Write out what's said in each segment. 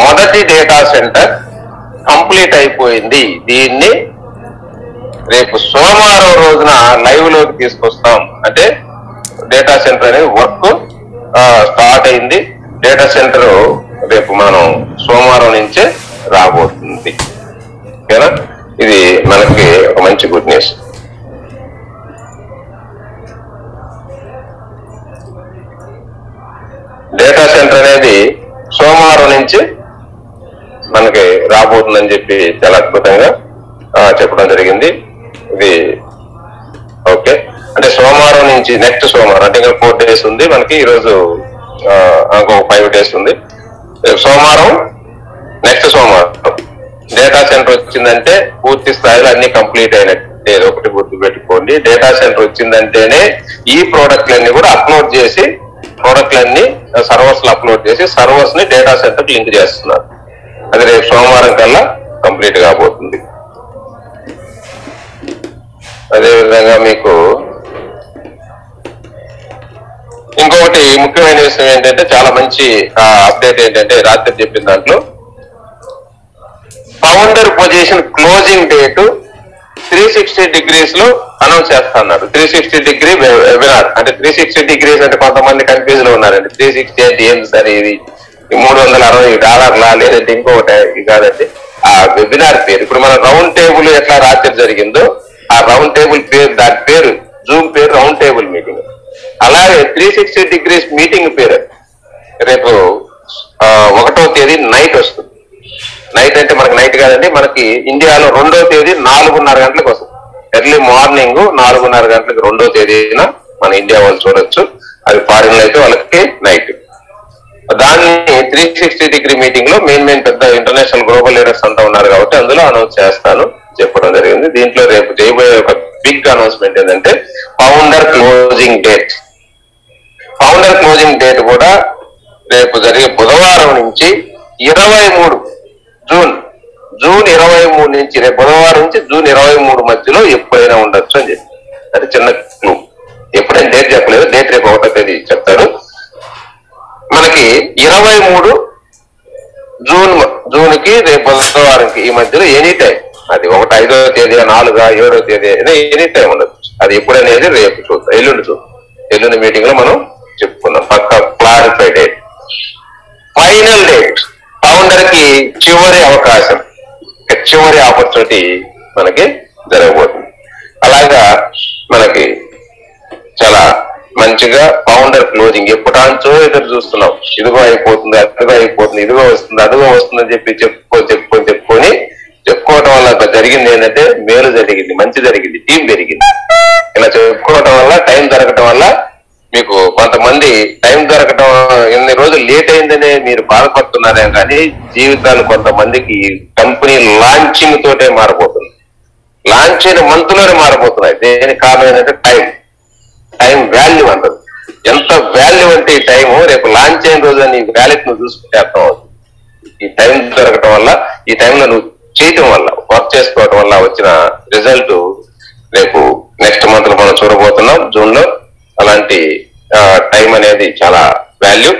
మొదటి data centre complete అయిపోయింది. దీన్ని రేపు సోమవారం రోజున లైవ్లోకి తీసుకొస్తాం. అంటే డేటా సెంటర్ అనేది వర్క్ స్టార్ట్ అయింది. డేటా సెంటర్ రేపు మనం సోమవారం నుంచే రాబోతుంది. ఓకేనా? ఇది మనకి ఒక మంచి గుడ్ న్యూస్. డేటా సెంటర్ అనేది సోమవారం నుంచి మనకి రాబోతుందని చెప్పి చాలా అద్భుతంగా ఆ, చెప్పడం జరిగింది. ఇది ఓకే. అంటే సోమవారం నుంచి నెక్స్ట్ సోమవారం అంటే ఇంకా ఫోర్ డేస్ ఉంది మనకి ఈరోజు ఇంకో ఇంకొక ఫైవ్ డేస్ ఉంది. సోమవారం నెక్స్ట్ సోమవారం. డేటా సెంటర్ వచ్చిందంటే పూర్తి స్థాయిలో అన్ని కంప్లీట్ అయినట్టు ఏదో ఒకటి గుర్తు పెట్టుకోండి డేటా సెంటర్ వచ్చిందంటేనే ఈ ప్రోడక్ట్లన్నీ కూడా అప్లోడ్ చేసి ప్రోడక్ట్లన్నీ సర్వర్స్లో అప్లోడ్ చేసి సర్వర్స్ని డేటా సెంటర్ లింక్ చేస్తున్నారు. అది రేపు సోమవారం కల్లా కంప్లీట్ కాబోతుంది. అదేవిధంగా మీకు ఇంకొకటి ముఖ్యమైన విషయం ఏంటంటే చాలా మంచి అప్డేట్ ఏంటంటే రాత్రి చెప్పిన దాంట్లో founder position closing date three sixty డిగ్రీస్లో announce చేస్తున్నారు త్రీ సిక్స్టీ డిగ్రీ వెబినార్ అంటే త్రీ సిక్స్టీ డిగ్రీస్ అంటే కొంతమంది కన్ఫ్యూజ్లో ఉన్నారండి. త్రీ సిక్స్టీ అంటే ఏంది సార్ ఇది? మూడు వందల అరవై డాలర్లా లేదంటే ఇంకొకటి ఇది కాదండి. ఆ వెబినార్ పేరు. ఇప్పుడు మన రౌండ్ టేబుల్ ఎట్లా రాత్రి జరిగిందో ఆ రౌండ్ టేబుల్ పేరు దాని పేరు జూమ్ పేరు రౌండ్ టేబుల్ మీటింగ్ అలాగే త్రీ సిక్స్టీ డిగ్రీస్ మీటింగ్ పేరు. రేపు ఒకటో తేదీ నైట్ వస్తుంది. నైట్ అంటే మనకి నైట్ కాదండి మనకి ఇండియాలో రెండో తేదీ నాలుగున్నర గంటలకు వస్తుంది. ఎర్లీ మార్నింగ్ నాలుగున్నర గంటలకు రెండో తేదీన మన ఇండియా వాళ్ళు చూడొచ్చు. అది ఫారిన్ అయితే వాళ్ళకి నైట్ దాన్ని త్రీ సిక్స్టీ డిగ్రీ మీటింగ్లో మెయిన్ మెయిన్ పెద్ద ఇంటర్నేషనల్ గ్లోబల్ లీడర్స్ అంతా ఉన్నారు కాబట్టి అందులో అనౌన్స్ చేస్తాను చెప్పడం జరిగింది. దీంట్లో రేపు చేయబోయే ఒక బిగ్ అనౌన్స్మెంట్ ఏంటంటే founder closing date founder closing date కూడా రేపు జరిగే బుధవారం నుంచి ఇరవై మూడు జూన్ జూన్ ఇరవై మూడు నుంచి రేపు బుధవారం నుంచి జూన్ ఇరవై మూడు మధ్యలో ఎప్పుడైనా ఉండొచ్చు అని చెప్పి. అది చిన్న క్లూ ఎప్పుడైనా డేట్ చెప్పలేదు. డేట్ రేపు ఒకటో తేదీ చెప్తారు మనకి ఇరవై మూడు జూన్ జూన్కి రేపు బుధవారంకి ఈ మధ్యలో ఎనీ టైం. అది ఒకటి ఐదో తేదీ నాలుగా ఏడో తేదీ అయినా ఎనీ టైం ఉండదు అది ఎప్పుడనేది రేపు చూద్దాం ఎల్లుండి చూద్దాం. ఎల్లుండి మీటింగ్లో మనం చెప్పుకుందాం. పక్క క్లారిఫై డేట్ ఫైనల్ డేట్ ఫౌండర్కి చివరి అవకాశం. చివరి ఆపర్చునిటీ మనకి జరగబోతుంది. అలాగా మనకి చాలా మంచిగా ఫౌండర్ క్లోజింగ్ ఎప్పుడాంచో ఎదురు చూస్తున్నాం ఇదిగో అయిపోతుంది అదిగో అయిపోతుంది ఇదిగో వస్తుంది అదిగో వస్తుంది అని చెప్పి చెప్పుకో చెప్పుకొని చెప్పుకొని చెప్పుకోవటం వల్ల జరిగింది ఏంటంటే మేలు జరిగింది మంచి జరిగింది టీం పెరిగింది. ఇలా చెప్పుకోవటం వల్ల టైం దొరకటం వల్ల మీకు కొంతమంది టైం దొరకటం ఎన్ని రోజులు లేట్ అయిందనే మీరు బాధపడుతున్నారే కానీ జీవితాలు కొంతమందికి కంపెనీ లాంచింగ్ తోటే మారిపోతుంది. లాంచ్ అయిన మంత్లోనే మారిపోతున్నాయి. దేనికి కారణం ఏంటంటే టైం టైం వాల్యూ అంటారు ఎంత వాల్యూ అంటే ఈ టైం రేపు లాంచ్ అయిన రోజు నీ వ్యాలెట్ నువ్వు చూసుకుంటే అర్థం అవుతుంది. ఈ టైం దొరకటం వల్ల ఈ టైంలో నువ్వు చేయటం వల్ల వర్క్ చేసుకోవటం వల్ల వచ్చిన రిజల్ట్ రేపు నెక్స్ట్ మంత్లో మనం చూడబోతున్నాం జూన్లో అలాంటి టైం అనేది చాలా వాల్యూ.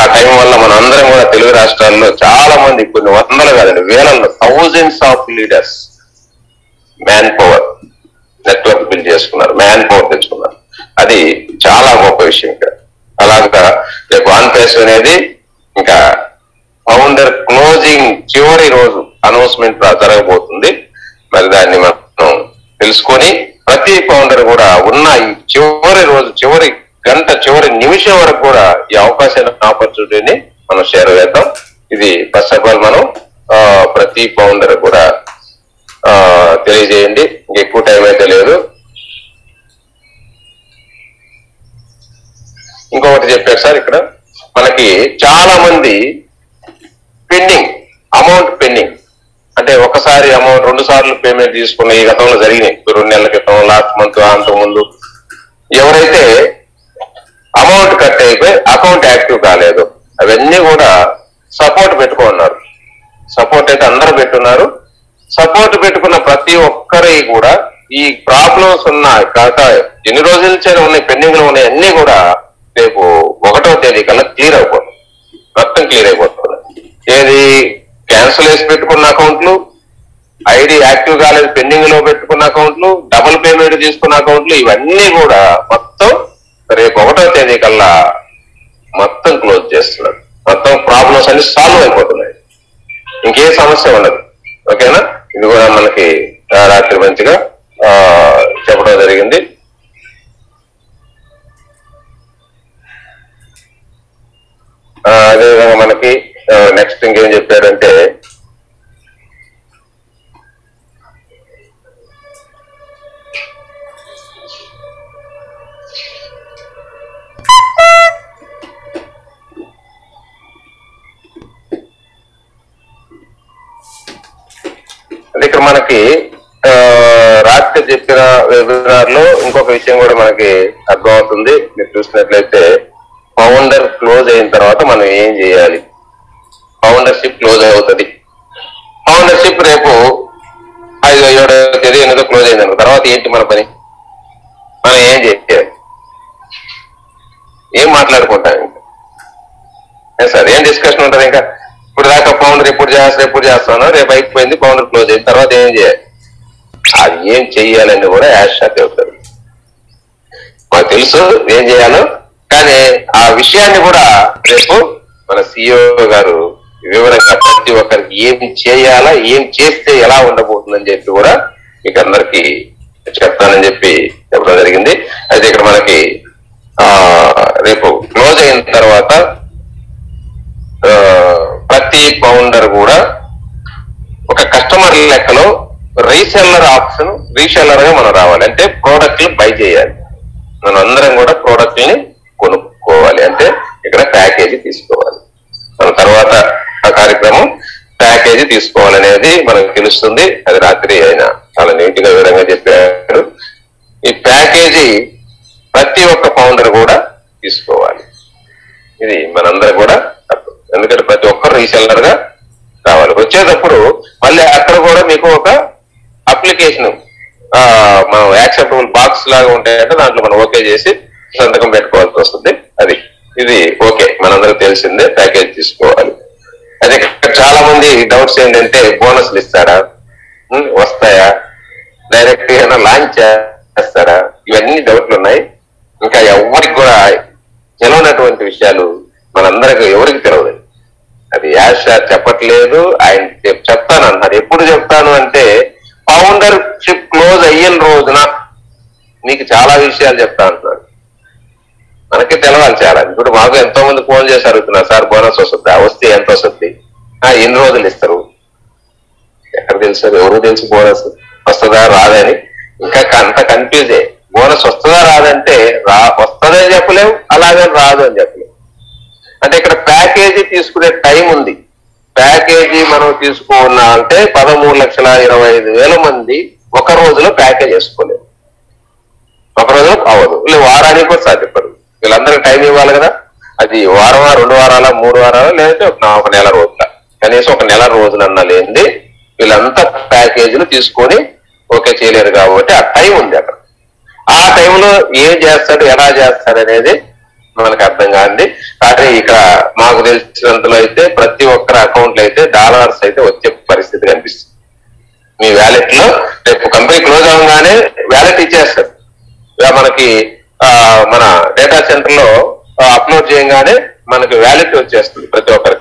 ఆ టైం వల్ల మన అందరం కూడా తెలుగు రాష్ట్రాల్లో చాలా మంది కొన్ని వందలు కాదండి వేలల్లో thousands of leaders man power network build చేసుకున్నారు మ్యాన్ పవర్ తెచ్చుకున్నారు. అది చాలా గొప్ప విషయం ఇక్కడ. అలాగా రేపు ఆన్ ప్లేస్ అనేది ఇంకా ఫౌండర్ క్లోజింగ్ చివరి రోజు అనౌన్స్మెంట్ జరగబోతుంది. మరి దాన్ని మనం తెలుసుకొని ప్రతి ఫౌండర్ కూడా ఉన్న ఈ చివరి రోజు చివరి గంట చివరి నిమిషం వరకు కూడా ఈ అవకాశాన్ని ఆపర్చునిటీని మనం షేర్ చేద్దాం. ఇది ఫస్ట్ ఆఫ్ ఆల్ మనం ప్రతి ఫౌండర్ కూడా తెలియజేయండి. ఎక్కువ టైం అయితే లేదు. ఇంకొకటి చెప్పారు సార్ ఇక్కడ. మనకి చాలా మంది పెండింగ్ అమౌంట్ పెండింగ్. అంటే ఒకసారి అమౌంట్ రెండు సార్లు పేమెంట్ తీసుకున్న ఈ గతంలో జరిగినాయి. రెండు నెలల క్రితం లాస్ట్ మంత్ అంత ముందు. ఎవరైతే అమౌంట్ కట్ అయిపోయి అకౌంట్ యాక్టివ్ కాలేదు అవన్నీ కూడా సపోర్ట్ పెట్టుకున్నారు సపోర్ట్ అయితే అందరూ పెట్టున్నారు. సపోర్ట్ పెట్టుకున్న ప్రతి ఒక్కరి కూడా ఈ ప్రాబ్లమ్స్ ఉన్న కాక ఎన్ని రోజుల నుంచి ఉన్నాయి పెండింగ్లో ఉన్నాయి అన్ని కూడా రేపు ఒకటో తేదీ కల్లా క్లియర్ అయిపోతుంది. మొత్తం క్లియర్ అయిపోతుంది. ఏది క్యాన్సిల్ చేసి పెట్టుకున్న అకౌంట్లు ఐడి యాక్టివ్ కాలేదు పెండింగ్లో పెట్టుకున్న అకౌంట్లు డబుల్ పేమెంట్ తీసుకున్న అకౌంట్లు ఇవన్నీ కూడా మొత్తం రేపు ఒకటో తేదీ కల్లా మొత్తం క్లోజ్ చేస్తున్నారు. మొత్తం ప్రాబ్లమ్స్ అన్ని సాల్వ్ అయిపోతున్నాయి. ఇంకే సమస్య ఉండదు. ఓకేనా? ఇది కూడా మనకి రాత్రి మంచిగా చెప్పడం జరిగింది ఆ, అదేవిధంగా మనకి నెక్స్ట్ ఇంకేం చెప్పాడంటే అంటే ఇక్కడ మనకి ఆ, రాత్రి చెప్పిన వెబినార్లో ఇంకొక విషయం కూడా మనకి అర్థమవుతుంది. మీరు చూసినట్లయితే ఫౌండర్ క్లోజ్ అయిన తర్వాత మనం ఏం చేయాలి? ఫౌండర్షిప్ క్లోజ్ అవుతుంది. ఫౌండర్షిప్ రేపు ఐదో ఏడో తేదీ ఎనిమిదో క్లోజ్ అయింది తర్వాత ఏంటి మన పని? మనం ఏం చేయాలి? ఏం మాట్లాడుకుంటాం ఇంకా? సార్ ఏం డిస్కషన్ ఉంటుంది ఇంకా? ఇప్పుడు దాకా ఫౌండర్ ఎప్పుడు చేస్తా ఎప్పుడు చేస్తాను రేపు అయిపోయింది ఫౌండర్ క్లోజ్ అయిన తర్వాత ఏం చేయాలి? అది ఏం చెయ్యాలని కూడా యాష్ షాట్ అవుతుంది మాకు తెలుసు ఏం చేయాలో అలాగే ఆ విషయాన్ని కూడా రేపు మన సిఇఓ గారు వివరంగా ప్రతి ఒక్కరికి ఏం చేయాలా ఏం చేస్తే ఎలా ఉండబోతుందని చెప్పి కూడా మీకు అందరికి చెప్తానని చెప్పి చెప్పడం జరిగింది. అయితే ఇక్కడ మనకి ఆ రేపు క్లోజ్ అయిన తర్వాత ప్రతి ఫౌండర్ కూడా ఒక కస్టమర్ లెక్కలో రీసెల్లర్ ఆప్షన్ రీసెల్లర్గా మనం రావాలి. అంటే ప్రోడక్ట్ బై చేయాలి. మనం అందరం కూడా ప్రోడక్ట్ని కొనుక్కోవాలి. అంటే ఇక్కడ ప్యాకేజీ తీసుకోవాలి. మన తర్వాత ఆ కార్యక్రమం ప్యాకేజీ తీసుకోవాలనేది మనకు తెలుస్తుంది. అది రాత్రి ఆయన చాలా నీట్గా వివరంగా చెప్పారు. ఈ ప్యాకేజీ ప్రతి ఒక్క ఫౌండర్ కూడా తీసుకోవాలి. ఇది మనందరం కూడా ఎందుకంటే ప్రతి ఒక్కరు రీసెల్లర్గా రావాలి. వచ్చేటప్పుడు మళ్ళీ అక్కడ కూడా మీకు ఒక అప్లికేషన్ మనం యాక్సెప్టబుల్ బాక్స్ లాగా ఉంటాయంటే దాంట్లో మనం ఓకే చేసి సంతకం పెట్టుకోవాల్సి వస్తుంది. అది ఇది ఓకే మనందరికి తెలిసిందే ప్యాకేజ్ తీసుకోవాలి. అదే ఇక్కడ చాలా మంది డౌట్స్ ఏంటంటే బోనస్లు ఇస్తారా వస్తాయా? డైరెక్ట్ ఏమైనా లాంచ్ చేస్తారా ఇవన్నీ డౌట్లు ఉన్నాయి. ఇంకా ఎవరికి కూడా తెలవనటువంటి విషయాలు మనందరికి ఎవరికి తెలియదు. అది యాష్ చెప్పట్లేదు ఆయన చెప్తాను అన్నారు ఎప్పుడు చెప్తాను అంటే ఫౌండర్ షిప్ క్లోజ్ అయ్యిన రోజున మీకు చాలా విషయాలు చెప్తా అంటున్నాడు. మనకి తెలవాలి చాలా ఇప్పుడు మాకు ఎంతో మంది ఫోన్ చేసి అడుగుతున్నారు సార్ బోనస్ వస్తుందా వస్తే ఎంత వస్తుంది? ఆ, ఎన్ని రోజులు ఇస్తారు? ఎక్కడ తెలుసు ఎవరు తెలుసు బోనస్? వస్తుందా రాదని ఇంకా అంత కన్ఫ్యూజే బోనస్ వస్తుందా రాదంటే రా వస్తుందని చెప్పలేము అలాగే రాదు అని చెప్పలేము అంటే ఇక్కడ ప్యాకేజీ తీసుకునే టైం ఉంది. ప్యాకేజీ మనం తీసుకున్నా అంటే పదమూడు లక్షల ఇరవై ఐదు వేల మంది ఒక రోజులో ప్యాకేజ్ వేసుకోలేము ఒక రోజులో అవ్వదు. వారానికి కూడా సాధ్యపడదు వీళ్ళందరికీ టైం ఇవ్వాలి కదా? అది వారమా రెండు వారాల మూడు వారాల లేదంటే ఒక నెల రోజుల? కనీసం ఒక నెల రోజులన్నా లేనిది వీళ్ళంతా ప్యాకేజీలు తీసుకొని ఓకే చేయలేరు కాబట్టి ఆ టైం ఉంది అక్కడ. ఆ టైంలో ఏం చేస్తాడు ఎలా చేస్తాడు అనేది మనకు అర్థం కాంది కానీ ఇక్కడ మాకు తెలిసినంతలో అయితే ప్రతి ఒక్కరి అకౌంట్లు అయితే డాలర్స్ అయితే వచ్చే పరిస్థితి కనిపిస్తుంది. మీ వ్యాలెట్లో రేపు కంపెనీ క్లోజ్ అవగానే వ్యాలెట్ ఇచ్చేస్తారు. ఇలా మనకి మన డేటా సెంటర్లో అప్లోడ్ చేయగానే మనకి వ్యాలెట్ వచ్చేస్తుంది ప్రతి ఒక్కరికి.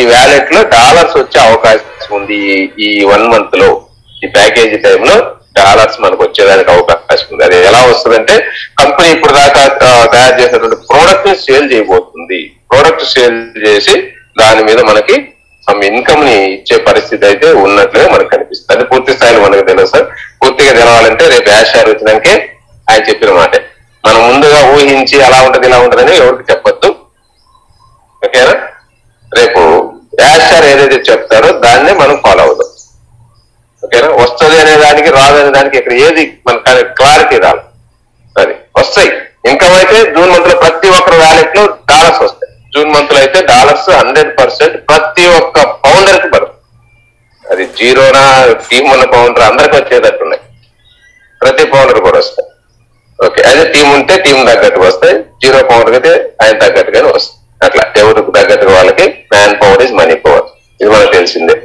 ఈ వ్యాలెట్లో డాలర్స్ వచ్చే అవకాశం ఉంది ఈ- వన్ మంత్లో. ఈ ప్యాకేజీ టైంలో డాలర్స్ మనకు వచ్చేదానికి అవకాశం ఉంది. అది ఎలా వస్తుందంటే కంపెనీ ఇప్పుడు దాకా తయారు చేసినటువంటి ప్రోడక్ట్ని సేల్ చేయబోతుంది. ప్రోడక్ట్ సేల్ చేసి దాని మీద మనకి సమ్ ఇన్కమ్ని ఇచ్చే పరిస్థితి అయితే ఉన్నట్లుగా మనకు కనిపిస్తుంది. అది పూర్తి స్థాయిలో మనకు తెలియదు సార్. పూర్తిగా తెలవాలంటే రేపు యాష్ గారు వచ్చినాకే ఆయన చెప్పిన మాటే. మనం ముందుగా ఊహించి అలా ఉంటది ఇలా ఉంటదని ఎవరికి చెప్పొద్దు. ఓకేనా రేపు యాష్ సార్ ఏదైతే చెప్తారో దాన్నే మనం ఫాలో అవుదాం. ఓకేనా వస్తుంది అనే దానికి రాదనే దానికి ఇక్కడ ఏది మన క్లారిటీ రాదు. అది వస్తాయి. ఇన్కమ్ అయితే జూన్ మంత్లో ప్రతి ఒక్కరు వ్యాలెట్లో డాలర్స్ వస్తాయి. జూన్ మంత్లో అయితే డాలర్స్ హండ్రెడ్ పర్సెంట్ ప్రతి ఒక్క పౌండర్కి పడుతుంది అది జీరోనా టీమ్ ఉన్న పౌండర్ అందరికి వచ్చేటట్టున్నాయి ప్రతి పౌండర్ కూడా వస్తాయి. ఓకే. అదే టీం ఉంటే టీం తగ్గట్టుగా వస్తాయి. జీరో పవర్ అయితే ఆయన తగ్గట్టుగానే వస్తాయి. అట్లా ఎవరికి తగ్గట్టుగా వాళ్ళకి man power is money power ఇది మనకు తెలిసిందే.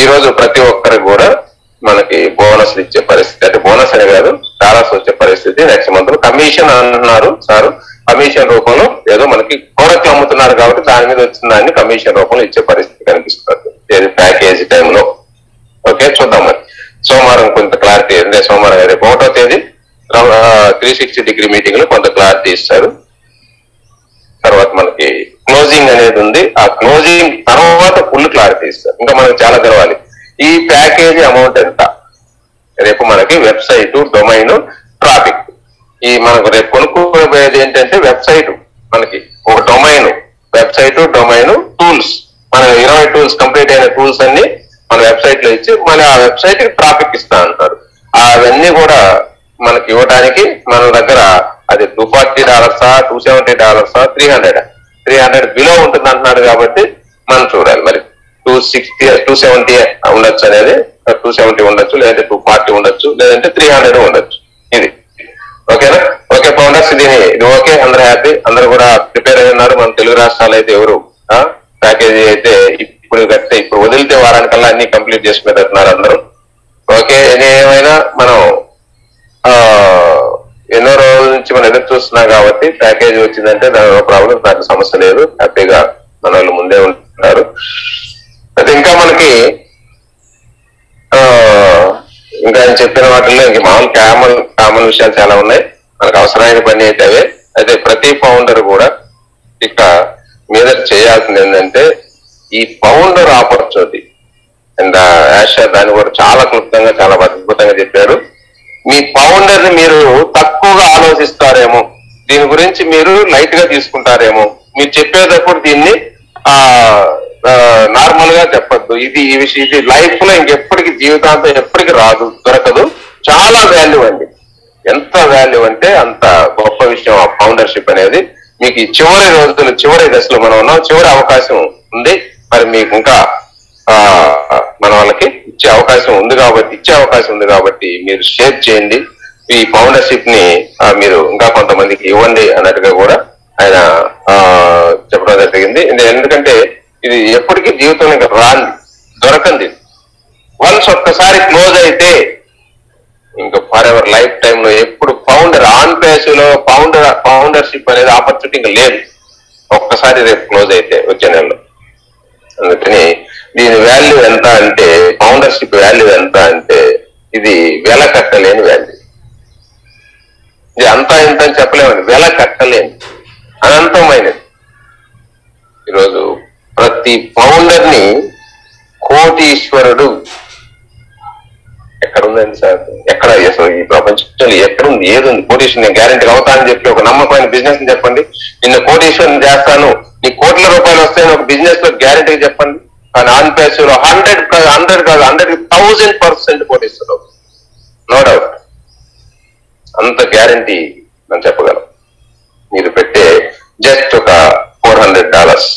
ఈ రోజు ప్రతి ఒక్కరికి కూడా మనకి బోనస్ ఇచ్చే పరిస్థితి అంటే బోనస్ అనే కాదు డాలర్స్ వచ్చే పరిస్థితి నెక్స్ట్ మంత్లో. కమిషన్ అంటున్నారు సార్. కమిషన్ రూపంలో ఏదో మనకి ప్రోడక్ట్లు అమ్ముతున్నారు కాబట్టి దాని మీద వచ్చిన దాన్ని కమిషన్ రూపంలో ఇచ్చే పరిస్థితి కనిపిస్తుంది. ఏది ప్యాకేజీ టైంలో ఓకే చూద్దాం మరి. సోమవారం కొంత క్లారిటీ అంటే సోమవారం రేపు ఒకటో తేదీ త్రీ సిక్స్టీ డిగ్రీ మీటింగ్లో కొంత క్లారిటీ ఇస్తారు. తర్వాత మనకి క్లోజింగ్ అనేది ఉంది. ఆ క్లోజింగ్ తర్వాత ఫుల్ క్లారిటీ ఇస్తారు. ఇంకా మనకి చాలా తెలవాలి. ఈ ప్యాకేజీ అమౌంట్ ఎంత? రేపు మనకి వెబ్సైట్ డొమైన్ ట్రాఫిక్ ఈ మనకు రేపు కొనుక్కోబోయేది ఏంటంటే వెబ్సైట్ మనకి. ఒక డొమైన్ వెబ్సైట్ డొమైన్ టూల్స్ మన ఇరవై టూల్స్ కంప్లీట్ అయిన టూల్స్ అన్ని మన వెబ్సైట్లో ఇచ్చి మన ఆ వెబ్సైట్కి ట్రాఫిక్ ఇస్తా అంటారు. అవన్నీ కూడా మనకి ఇవ్వడానికి మన దగ్గర అది టూ ఫార్టీ డాలర్సా two seventy డాలర్సా three hundred three hundred below ఉంటుంది అంటున్నాడు కాబట్టి మనం చూడాలి. మరి టూ సిక్స్టీ టూ సెవెంటీ ఉండొచ్చు అనేది టూ సెవెంటీ ఉండొచ్చు లేదంటే టూ ఫార్టీ ఉండొచ్చు లేదంటే త్రీ హండ్రెడ్ ఉండొచ్చు. ఇది. ఓకేనా? ఓకే ఫౌండర్స్ ఇది ఇది ఓకే అందరూ హ్యాపీ అందరూ కూడా ప్రిపేర్ అయి ఉన్నారు. మన తెలుగు రాష్ట్రాలు అయితే ఎవరు? ప్యాకేజీ అయితే ఇప్పుడు కడితే ఇప్పుడు వదిలితే వారానికల్లా అన్ని కంప్లీట్ చేసి పెడుతున్నారు అందరూ. ఓకే ఏమైనా మనం ఎన్నో రోజుల నుంచి మనం ఎదురు చూస్తున్నాం కాబట్టి ప్యాకేజీ వచ్చిందంటే దానిలో ప్రాబ్లం నాకు సమస్య లేదు. హ్యాపీగా మన వాళ్ళు ముందే ఉంటున్నారు. అయితే ఇంకా మనకి ఇంకా ఆయన చెప్పిన వాటిల్లో ఇంక మామూలు కామన్ కామన్ విషయాలు చాలా ఉన్నాయి. మనకు అవసరమైన పని అయితే అవే. అయితే ప్రతి ఫౌండర్ కూడా ఇక మీద చేయాల్సింది ఏంటంటే ఈ ఫౌండర్ ఆపర్చునిటీ అండ్ యాషా దాన్ని కూడా చాలా క్లుప్తంగా చాలా అద్భుతంగా చెప్పారు. మీ ఫౌండర్ని మీరు తక్కువగా ఆలోచిస్తారేమో దీని గురించి మీరు లైట్గా తీసుకుంటారేమో మీరు చెప్పేటప్పుడు దీన్ని ఆ నార్మల్గా చెప్పద్దు. ఇది ఈ విషయం ఇది లైఫ్లో ఇంకెప్పటికి జీవితాంతం ఎప్పటికి రాదు దొరకదు. చాలా వాల్యూ అండి. ఎంత వాల్యూ అంటే అంత గొప్ప విషయం ఆ ఫౌండర్షిప్ అనేది. మీకు ఈ చివరి రోజులు చివరి దశలో మనం ఉన్నాం. చివరి అవకాశం ఉంది. మరి మీకు ఇంకా ఆ మన వాళ్ళకి ఇచ్చే అవకాశం ఉంది కాబట్టి ఇచ్చే అవకాశం ఉంది కాబట్టి మీరు షేర్ చేయండి. ఈ ఫౌండర్షిప్ని మీరు ఇంకా కొంతమందికి ఇవ్వండి అన్నట్టుగా కూడా ఆయన ఆ, చెప్పడం జరిగింది. ఎందుకంటే ఇది ఎప్పటికీ జీవితంలో రాంది దొరకంది. వన్స్ ఒక్కసారి క్లోజ్ అయితే ఇంకా ఫర్ ఎవర్ లైఫ్ టైమ్లో ఎప్పుడు ఫౌండర్ ఆన్ ప్లేస్లో ఫౌండర్ ఫౌండర్షిప్ అనేది ఆపర్చునిటీ ఇంకా లేదు. ఒక్కసారి రేపు క్లోజ్ అయితే వచ్చే నెలలో. అందుకని దీని వాల్యూ ఎంత అంటే ఫౌండర్షిప్ వాల్యూ ఎంత అంటే ఇది వెల కట్టలేని వాల్యూ ఇది అంతా ఇంత అని చెప్పలేమండి వెల కట్టలేని అనంతమైనది. ఈరోజు ప్రతి ఫౌండర్ని కోటీశ్వరుడు ఎక్కడ ఉందండి సార్? ఎక్కడ? అసలు ఈ ప్రపంచంలో ఎక్కడుంది? ఏదుంది? ఏది నేను గ్యారెంటీ అవుతానని చెప్పి ఒక నమ్మకమైన బిజినెస్ చెప్పండి. నిన్న కోటీశ్వరం చేస్తాను. నీ కోట్ల రూపాయలు వస్తాయని ఒక బిజినెస్లో గ్యారెంటీ చెప్పండి. కానీ ఆన్ పేస్లో హండ్రెడ్ కాదు హండ్రెడ్ కాదు హండ్రెడ్ థౌజండ్ పర్సెంట్ కోటీశ్వరం నో డౌట్ అంత గ్యారంటీ మనం చెప్పగలం. మీరు పెట్టే జస్ట్ ఒక ఫోర్ హండ్రెడ్ డాలర్స్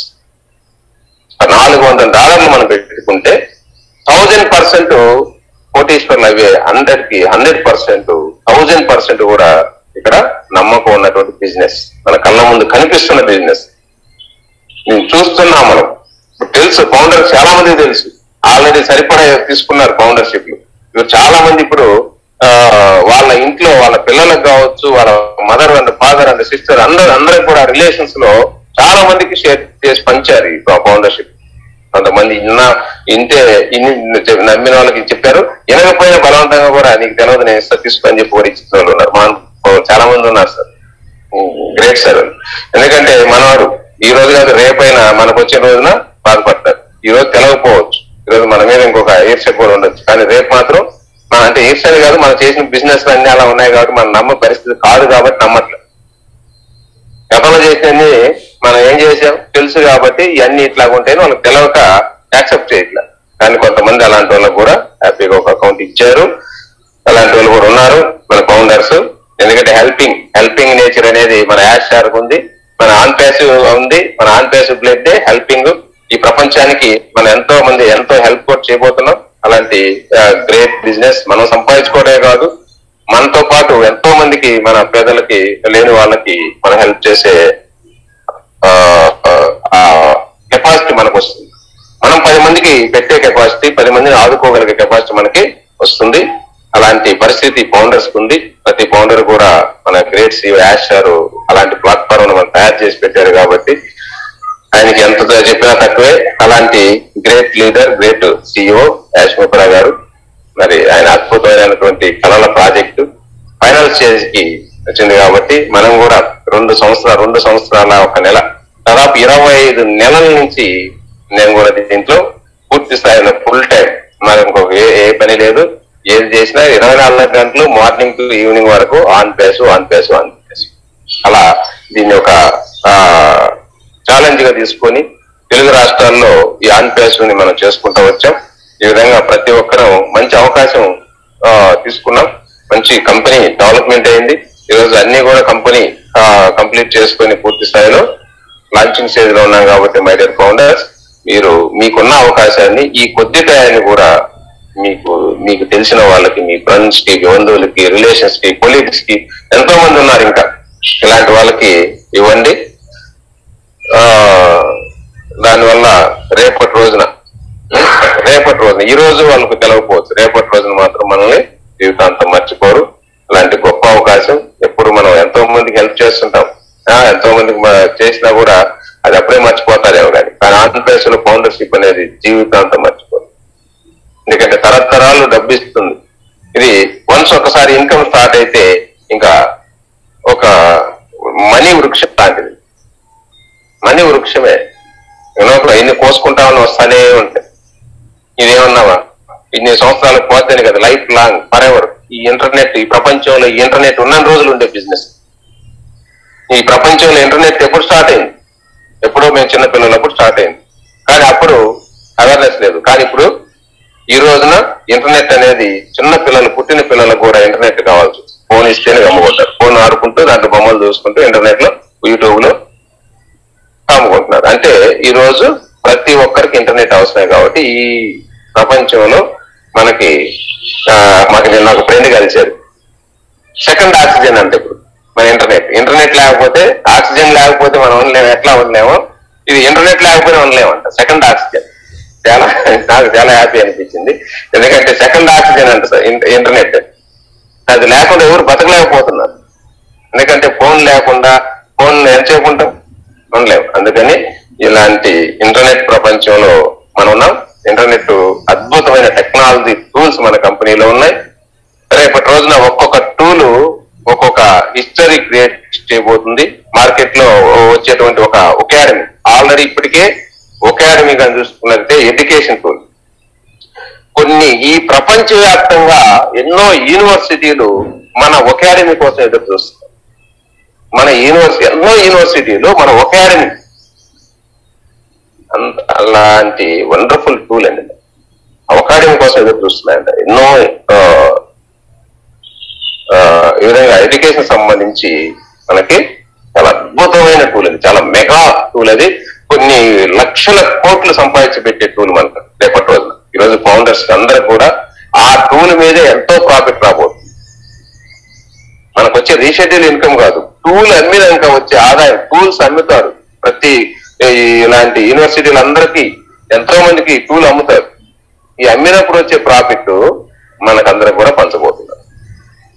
నాలుగు వందల డాలర్లు మనం పెట్టుకుంటే థౌజండ్ పర్సెంట్ కోటీశ్వర్లు అవే హండ్రెడ్కి హండ్రెడ్ పర్సెంట్ థౌజండ్ పర్సెంట్ కూడా ఇక్కడ నమ్మకం ఉన్నటువంటి బిజినెస్. మన కళ్ళ ముందు కనిపిస్తున్న బిజినెస్. మేము చూస్తున్నాం మనం. ఇప్పుడు తెలుసు ఫౌండర్ చాలా మంది తెలుసు. ఆల్రెడీ సరిపడా తీసుకున్నారు ఫౌండర్షిప్ ఇప్పుడు చాలా మంది ఇప్పుడు ఆ, వాళ్ళ ఇంట్లో వాళ్ళ పిల్లలకు కావచ్చు వాళ్ళ mother and father and sister అందరు అందరికి కూడా రిలేషన్స్లో చాలా మందికి షేర్ చేసి పంచారు ఈ ఫౌండర్షిప్. కొంతమంది ఇన్న ఇంటే ఇన్ని నమ్మిన వాళ్ళకి చెప్పారు. వినకపోయినా బలవంతంగా కూడా నీకు తెలియదు నేను సతీష్ అని చెప్పి కూడా ఇచ్చిన వాళ్ళు ఉన్నారు. మా చాలా మంది ఉన్నారు సార్. గ్రేట్ సార్ ఎందుకంటే మనవాడు ఈ రోజు కాదు రేపైనా మనకు వచ్చే రోజున బాధపడతారు. ఈ రోజు తెలవకపోవచ్చు. ఈ రోజు మన మీద ఇంకొక ఈర్ష కూడా ఉండొచ్చు. కానీ రేపు మాత్రం మన అంటే ఈర్ష్య కాదు మనం చేసిన బిజినెస్ అన్ని అలా ఉన్నాయి కాబట్టి మనం నమ్మ పరిస్థితి కాదు కాబట్టి నమ్మట్లేదు. గతంలో చేసినన్ని మనం ఏం చేసాం? తెలుసు కాబట్టి ఇవన్నీ ఇట్లా ఉంటేనే వాళ్ళకి తెలవక యాక్సెప్ట్ చేయట్లేదు కానీ కొంతమంది అలాంటి వాళ్ళకు కూడా హ్యాపీగా ఒక అకౌంట్ ఇచ్చారు. అలాంటి వాళ్ళు కూడా ఉన్నారు మన ఫౌండర్స్ ఎందుకంటే హెల్పింగ్ హెల్పింగ్ నేచర్ అనేది మన యాష్ షార్క్ ఉంది మన ఆన్ పేస్ ఉంది మన ఆన్ పేస్ బ్లడ్ హెల్పింగ్ ఈ ప్రపంచానికి మనం ఎంతో మంది ఎంతో హెల్ప్ కూడా చేయబోతున్నాం. అలాంటి గ్రేట్ బిజినెస్ మనం సంపాదించుకోవడమే కాదు మనతో పాటు ఎంతో మందికి మన పేదలకి లేని వాళ్ళకి మనం హెల్ప్ చేసే కెపాసిటీ మనకు వస్తుంది. మనం పది మందికి పెట్టే కెపాసిటీ పది మందిని ఆదుకోగలిగే కెపాసిటీ మనకి వస్తుంది. అలాంటి పరిస్థితి ఫౌండర్స్ ఉంది. ప్రతి ఫౌండర్ కూడా మన గ్రేట్ సి యాష్ అలాంటి ప్లాట్ఫామ్ మనం తయారు చేసి పెట్టారు కాబట్టి ఆయనకి ఎంత చెప్పినా తక్కువే. అలాంటి great leader great CEO Ash మిప్రా గారు మరి ఆయన అద్భుతమైనటువంటి కళల ప్రాజెక్టు ఫైనల్ స్టేజ్కి వచ్చింది కాబట్టి మనం కూడా రెండు సంవత్సరాలు రెండు సంవత్సరాల ఒక నెల దాదాపు ఇరవై ఐదు నెలల నుంచి నేను కూడా దీంట్లో పూర్తి స్థాయిలో ఫుల్ టైం మరి ఇంకొక ఏ ఏ పని లేదు. ఏది చేసినా ఇరవై నాలుగు గంటలు మార్నింగ్ టు ఈవినింగ్ వరకు on pace on pace on pace అలా దీన్ని ఒక ఛాలెంజ్గా తీసుకొని తెలుగు రాష్ట్రాల్లో ఈ ఆన్ పేసుని మనం చేసుకుంటూ వచ్చాం. ఈ విధంగా ప్రతి ఒక్కరూ మంచి అవకాశం తీసుకున్నాం. మంచి కంపెనీ డెవలప్మెంట్ అయింది. ఈరోజు అన్ని కూడా కంపెనీ కంప్లీట్ చేసుకొని పూర్తి స్థాయిలో లాంచింగ్ స్టేజ్లో ఉన్నాం కాబట్టి మై డియర్ ఫౌండర్స్ మీరు మీకున్న అవకాశాన్ని ఈ కొద్ది టయాన్ని కూడా మీకు మీకు తెలిసిన వాళ్ళకి మీ ఫ్రెండ్స్కి బంధువులకి రిలేషన్స్కి కొలీగ్స్కి ఎంతో మంది ఉన్నారు ఇంకా. ఇలాంటి వాళ్ళకి ఇవ్వండి. దానివల్ల రేపటి రోజున రేపటి రోజున ఈ రోజు వాళ్ళకు తెలవకపోవచ్చు. రేపటి రోజున మాత్రం మనల్ని జీవితాంతం మర్చిపోరు. అలాంటి గొప్ప అవకాశం ఎప్పుడు మనం ఎంతో మందికి హెల్ప్ చేస్తుంటాం. ఆ, ఎంతో మందికి చేసినా కూడా అది అప్పుడే మర్చిపోతారేమో కానీ కానీ ఆంధ్రప్రదేశ్లో ఫౌండర్షిప్ అనేది జీవితాంతం మర్చిపోదు ఎందుకంటే తరతరాలు డబ్బు ఇస్తుంది ఇది వన్స్ ఒకసారి ఇన్కమ్ స్టార్ట్ అయితే ఇంకా ఒక మనీ వృక్షం లాంటిది. మనీ వృక్షమే. లోపల ఎన్ని కోసుకుంటామని వస్తానే ఉంటాయి. ఇదేమన్నావా? ఇన్ని సంవత్సరాలకు పోతేనే కదా లైఫ్ లాంగ్ ఫర్ ఎవర్ ఈ ఇంటర్నెట్ ఈ ప్రపంచంలో ఈ ఇంటర్నెట్ ఉన్న రోజులు ఉండే బిజినెస్ ఈ ప్రపంచంలో ఇంటర్నెట్ ఎప్పుడు స్టార్ట్ అయింది? ఎప్పుడో మేము చిన్న పిల్లలప్పుడు స్టార్ట్ అయింది. కానీ అప్పుడు అవేర్నెస్ లేదు. కానీ ఇప్పుడు ఈ రోజున ఇంటర్నెట్ అనేది చిన్న పిల్లలు పుట్టిన పిల్లలకు కూడా ఇంటర్నెట్ కావాల్సి ఫోన్ ఇస్తేనే అమ్ముకుంటారు ఫోన్ ఆడుకుంటూ దాంట్లో బొమ్మలు చూసుకుంటూ ఇంటర్నెట్లో యూట్యూబ్లో అమ్ముకుంటున్నారు అంటే ఈ రోజు ప్రతి ఒక్కరికి ఇంటర్నెట్ అవసరమే కాబట్టి ఈ ప్రపంచంలో మనకి మాకు నేను నాకు ఫ్రెండ్ కలిశారు. సెకండ్ ఆక్సిజన్ అంటే ఇప్పుడు మన ఇంటర్నెట్ ఇంటర్నెట్ లేకపోతే ఆక్సిజన్ లేకపోతే మనం ఉండలేము. ఎట్లా ఉండలేము? ఇది ఇంటర్నెట్ లేకపోతే ఉండలేమంట. సెకండ్ ఆక్సిజన్ చాలా నాకు చాలా హ్యాపీ అనిపించింది. ఎందుకంటే సెకండ్ ఆక్సిజన్ అంట సార్ ఇంట- ఇంటర్నెట్ అది లేకుండా ఎవరు బతకలేకపోతున్నారు. ఎందుకంటే ఫోన్ లేకుండా ఫోన్ ఎంతసేపు ఉంటాం ఉండలేము. అందుకని ఇలాంటి ఇంటర్నెట్ ప్రపంచంలో మనం ఉన్నాం. ఇంటర్నెట్ అద్భుతమైన టెక్నాలజీ టూల్స్ మన కంపెనీలో ఉన్నాయి. రేపటి రోజున ఒక్కొక్క టూల్ ఒక్కొక్క హిస్టరీ క్రియేట్ చేయబోతుంది. మార్కెట్లో వచ్చేటువంటి ఒక అకాడమీ. ఆల్రెడీ ఇప్పటికే ఒకాడమీ కానీ చూసుకున్నట్లయితే ఎడ్యుకేషన్ టూల్. కొన్ని ఈ ప్రపంచవ్యాప్తంగా ఎన్నో యూనివర్సిటీలు మన ఒకాడమీ కోసం ఎదురు చూస్తాయి మన యూనివర్సిటీ ఎన్నో యూనివర్సిటీలు మన ఒకాడమీ అలాంటి వండర్ఫుల్ టూల్ అండి అవకాశం కోసం ఎదురు చూస్తున్నాయండి ఎన్నో ఈ విధంగా ఎడ్యుకేషన్ సంబంధించి మనకి చాలా అద్భుతమైన టూల్ అది చాలా మెగా టూల్ అది. కొన్ని లక్షల కోట్లు సంపాదించి పెట్టే టూల్ మనకు రేపటి రోజున. ఈరోజు ఫౌండర్స్ అందరూ కూడా ఆ టూల్ మీదే ఎంతో ప్రాఫిట్ రాబోతుంది. మనకు వచ్చే రీషెడ్యూల్ ఇన్కమ్ కాదు. టూల్ అమ్మినాక వచ్చే ఆదాయం టూల్స్ అమ్ముతారు. ప్రతి ఇలాంటి యూనివర్సిటీలు అందరికీ ఎంతో మందికి టూలు అమ్ముతారు. ఈ అమ్మినప్పుడు వచ్చే ప్రాఫిట్ మనకందరం కూడా పంచబోతున్నారు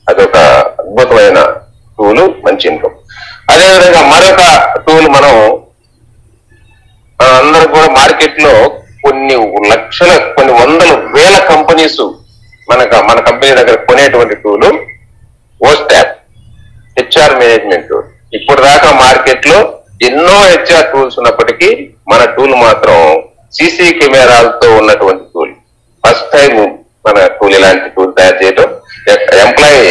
అదొక అద్భుతమైన టూల్ మంచి ఇన్కమ్. అదేవిధంగా మరొక టూల్ మనం అందరం కూడా మార్కెట్లో కొన్ని లక్షల కొన్ని వందల వేల కంపెనీస్ మనకు మన కంపెనీ దగ్గర కొనేటువంటి టూలు ఓస్టాప్ హెచ్ఆర్ మేనేజ్మెంట్. ఇప్పుడు దాకా మార్కెట్లో ఎన్నో హెచ్ఆర్ టూల్స్ ఉన్నప్పటికీ మన టూల్ మాత్రం సీసీ కెమెరాలతో ఉన్నటువంటి టూల్. ఫస్ట్ టైం మన టూల్ ఇలాంటి టూల్ తయారు చేయడం ఎంప్లాయీ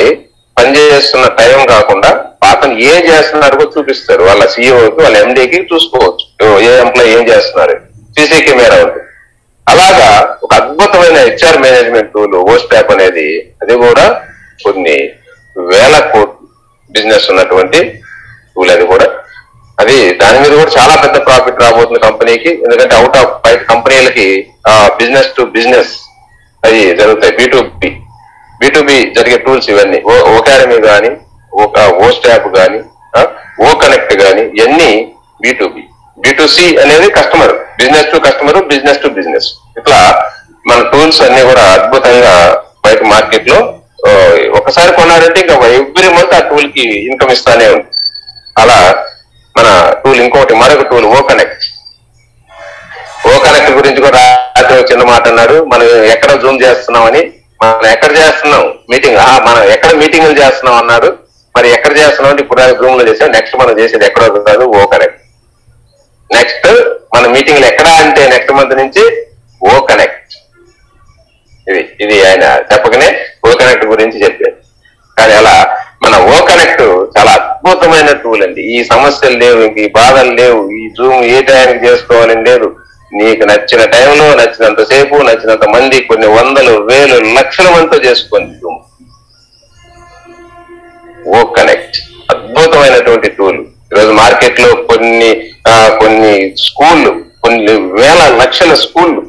పనిచేస్తున్న టైం కాకుండా అతను ఏం చేస్తున్నారు కూడా చూపిస్తారు. వాళ్ళ సీఈఓకి వాళ్ళ ఎండీకి చూసుకోవచ్చు. ఓ, ఏ ఎంప్లాయీ ఏం చేస్తున్నారు సీసీ కెమెరా ఉంది. అలాగా ఒక అద్భుతమైన హెచ్ఆర్ మేనేజ్మెంట్ టూల్ ఓస్ట్ యాప్ అనేది అది కూడా కొన్ని వేల కోట్లు బిజినెస్ ఉన్నటువంటి టూల్ అది కూడా. అది దాని మీద కూడా చాలా పెద్ద ప్రాఫిట్ రాబోతుంది కంపెనీకి. ఎందుకంటే అవుట్ ఆఫ్ బయట కంపెనీలకి బిజినెస్ టు బిజినెస్ అది జరుగుతాయి. B to B B to B జరిగే టూల్స్ ఇవన్నీ. ఓ ఓకాడమీ కానీ ఒక ఓస్ట్ యాప్ కానీ ఓ కనెక్ట్ కానీ ఇవన్నీ B to B B to C అనేది customer business to customer business to business ఇట్లా మన టూల్స్ అన్ని కూడా అద్భుతంగా బయట మార్కెట్లో ఒకసారి కొన్నారంటే ఇంకా ఎవ్రీ మంత్ ఆ టూల్కి ఇన్కమ్ ఇస్తానే ఉంది. అలా మన టూల్ ఇంకోటి మరొక tool O connect O connect గురించి కూడా రాత్రి చిన్న మాట అన్నారు మనం ఎక్కడ జూమ్ చేస్తున్నామని మనం ఎక్కడ చేస్తున్నాం? మీటింగ్ ఆ మనం ఎక్కడ మీటింగ్లు చేస్తున్నాం అన్నాడు. మరి ఎక్కడ చేస్తున్నాం అంటే ఇప్పుడు జూమ్లో చేసాం. నెక్స్ట్ మనం చేసేది ఎక్కడో కాదు ఓ కనెక్ట్ నెక్స్ట్ మన మీటింగ్లు ఎక్కడ అంటే నెక్స్ట్ మంత్ నుంచి ఓ కనెక్ట్ ఇది ఇది ఆయన చెప్పకనే ఓ కనెక్ట్ గురించి చెప్పారు. కానీ అలా మన ఓ కనెక్ట్ అద్భుతమైన టూల్ అండి. ఈ సమస్యలు లేవు ఇంక ఈ బాధలు లేవు ఈ జూమ్ ఏ టైంకి చేసుకోవాలని లేదు. నీకు నచ్చిన టైంలో నచ్చినంత సేపు నచ్చినంత మంది కొన్ని వందలు వేలు లక్షల మందితో చేసుకోండి జూమ్ ఓ కనెక్ట్. అద్భుతమైనటువంటి టూల్ ఈరోజు మార్కెట్లో కొన్ని కొన్ని స్కూళ్ళు కొన్ని వేల లక్షల స్కూళ్ళు